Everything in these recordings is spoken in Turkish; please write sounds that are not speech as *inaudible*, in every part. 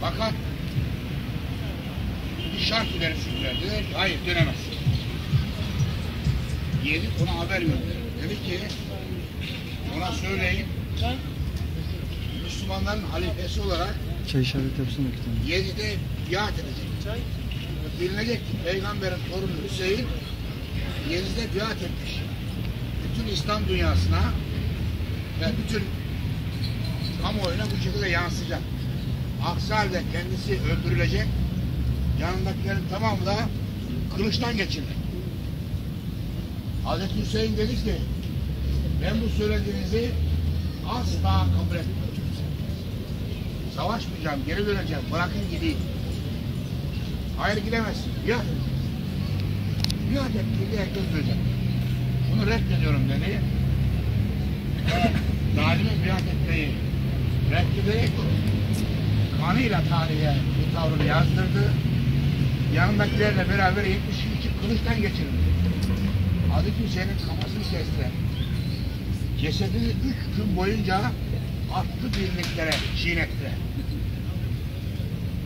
Fakat bir şart ileri hayır dönemezsin. Yedi ona haber gönderdi. Dedi ki ona söyleyin Müslümanların halifesi olarak Çay işaret yapsana iki tane. Yedide biat edecek. Bilinecek ki peygamberin torunu Hüseyin Yezid'e biat etmiş. Bütün İslam dünyasına ve bütün kamuoyuna bu şekilde yansıyacak. Aksi halde kendisi öldürülecek. Yanındakilerin tamamı da kılıçtan geçirilecek. Hazreti Hüseyin dedi ki ben bu söylediğinizi asla kabul etmiyorum. Savaşmayacağım, geri döneceğim, bırakın gideyim. Hayır gidemezsin, biat et. Biat et, duyacak. Bunu reddediyorum dedi. *laughs* Zalime biat etmeyi reddederek kanıyla tarihe bu tavrını yazdırdı. Yanındakilerle beraber 72 kılıçtan geçirildi. Hazreti Hüseyin'in kafasını kestiler. Cesedini üç gün boyunca attı birliklere çiğnettiler.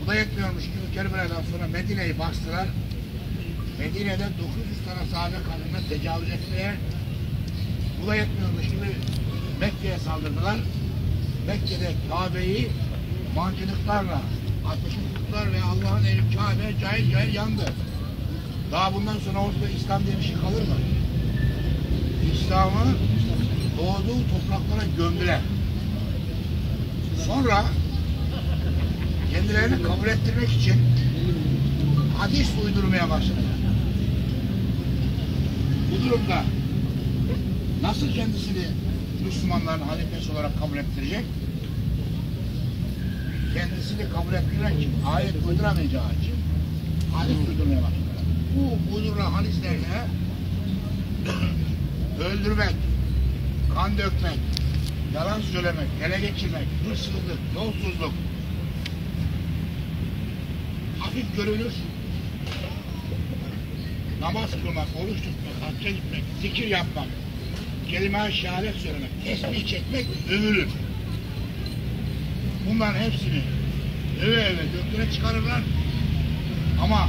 Bu da yetmiyormuş gibi Kerbela'dan sonra Medine'yi bastılar. Medine'de 900 tane sahabe kadınına tecavüz ettiler. Bu da yetmiyormuş gibi Mekke'ye saldırdılar. Mekke'de Kabe'yi mancınıklarla, ateşlikler ve Allah'ın evi Kabe cahil cahil yandı. Daha bundan sonra ortada İslam diye bir şey kalır mı? İslam'ı doğduğu topraklara gömdüler. Sonra kendilerini kabul ettirmek için hadis uydurmaya başladılar. Bu durumda nasıl kendisini Müslümanların halifesi olarak kabul ettirecek? Kendisini kabul ettirmek için ayet uyduramayacağı için hadis uydurmaya başladılar. Bu uydurulan hadislerle *clears throat* öldürmek, kan dökmek, yalan söylemek, ele geçirmek, hırsızlık, yolsuzluk hafif görülür. Namaz kılmak, oruç tutmak, hacca gitmek, zikir yapmak, kelime-i şehadet söylemek, tesbih çekmek övülür. Bunların hepsini öve öve göklere çıkarırlar. Ama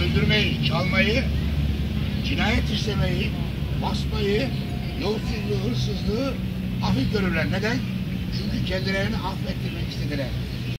öldürmeyi, çalmayı, cinayet işlemeyi, basmayı, yolsuzluğu, hırsızlığı hafif görürler. Neden? Çünkü kendilerini affettirmek istediler.